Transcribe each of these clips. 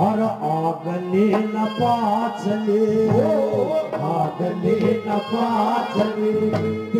हर आगली न पे भली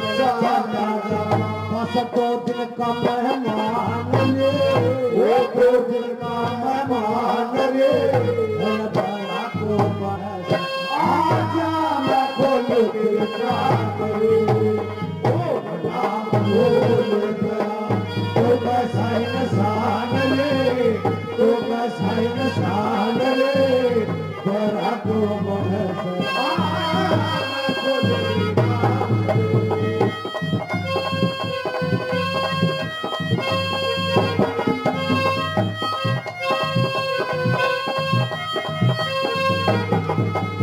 سانتا پاسے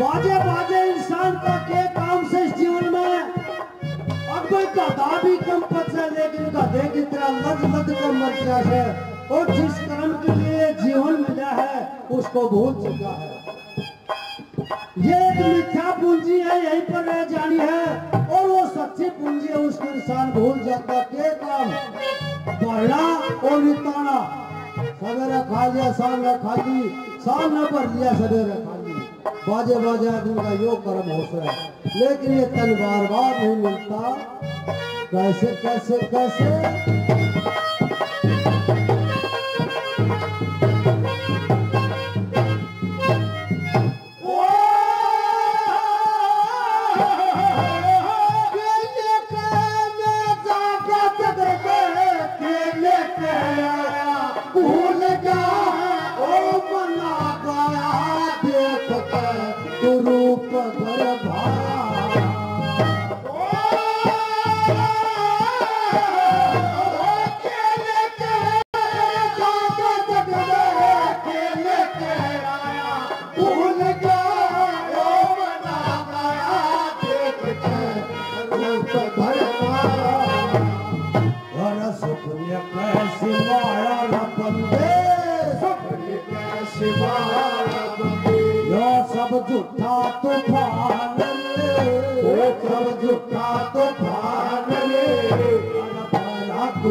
बाजे बाजे इंसान का के काम से इस जीवन में। कोई गधा भी कम पच लेकिन की तरह लद लद कर मर गया है। और जिस कर्म के लिए जीवन मिला है, उसको भूल चुका है। ये एक मिथ्या पूंजी है, यहीं पर रह जानी है। और वो सच्ची पूंजी है, उसको इंसान भूल जाता। के काम? पढ़ना और निताना सवेरे खा लिया, शाम खा ली शाम में भर लिया, सवेरे बाजे बाजे आदमी का योग कर्म हो है। लेकिन ये तन बार बार नहीं मिलता। कैसे कैसे कैसे?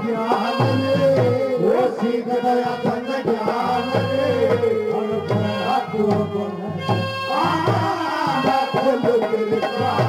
Oh, my God.